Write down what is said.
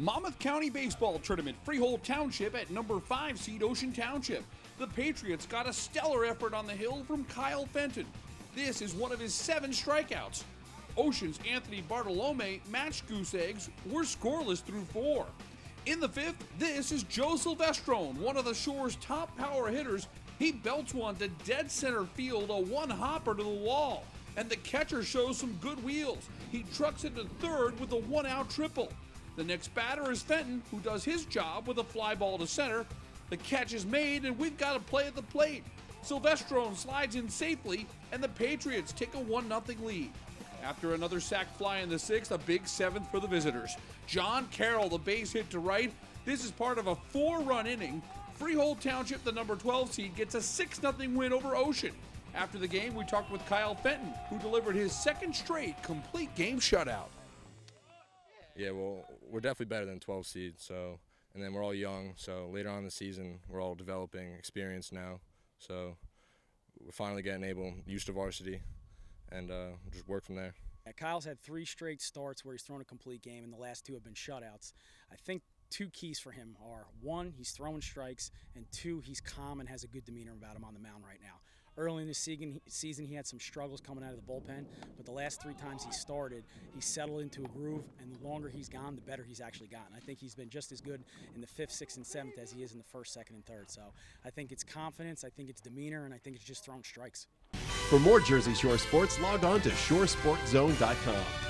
Monmouth County Baseball Tournament, Freehold Township at number 5 seed Ocean Township. The Patriots got a stellar effort on the hill from Kyle Fenton. This is one of his seven strikeouts. Ocean's Anthony Bartolome matched Goose Eggs, were scoreless through four. In the fifth, this is Joe Silvestrone, one of the Shore's top power hitters. He belts one to dead center field, a one hopper to the wall, and the catcher shows some good wheels. He trucks it to third with a one out triple. The next batter is Fenton, who does his job with a fly ball to center. The catch is made, and we've got a play at the plate. Silvestrone slides in safely, and the Patriots take a 1 0 lead. After another sac fly in the sixth, a big seventh for the visitors. John Carroll, the base hit to right. This is part of a four run inning. Freehold Township, the number 12 seed, gets a 6 0 win over Ocean. After the game, we talked with Kyle Fenton, who delivered his second straight complete game shutout. Yeah, well, we're definitely better than 12 seed. So, and then we're all young. So later on in the season, we're all developing experience now. So we're finally getting able used to varsity, and uh, just work from there. Kyle's had three straight starts where he's thrown a complete game, and the last two have been shutouts. I think two keys for him are one, he's throwing strikes, and two, he's calm and has a good demeanor about him on the mound right now. Early in the season, he had some struggles coming out of the bullpen, but the last three times he started, he settled into a groove, and the longer he's gone, the better he's actually gotten. I think he's been just as good in the fifth, sixth, and seventh as he is in the first, second, and third. So I think it's confidence, I think it's demeanor, and I think it's just throwing strikes. For more Jersey Shore sports, log on to shoresportszone.com.